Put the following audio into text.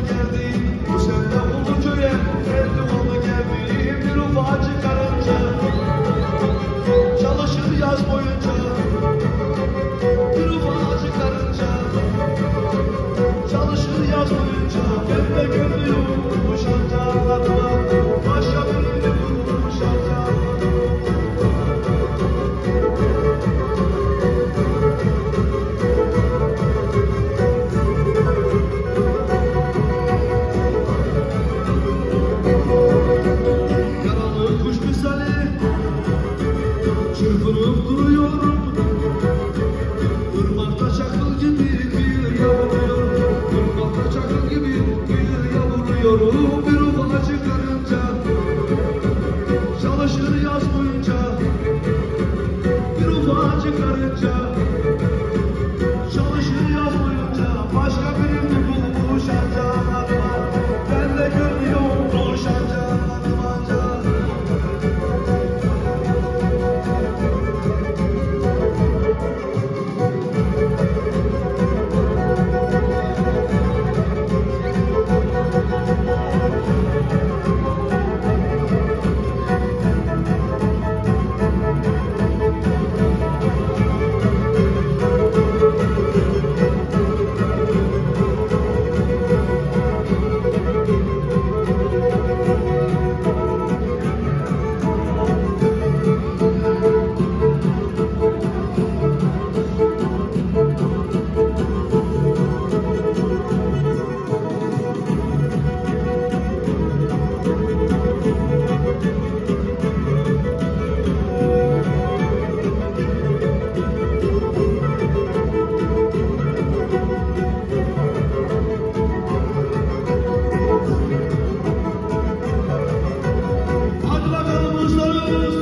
Look at. Çırpınıp duruyorum Irmakta çakıl gibi bir yavruyorum. Irmakta çakıl gibi bir yavruyorum. Bir ufağa çıkarınca Çalışır yaz boyunca. Bir ufağa çıkarınca Lord.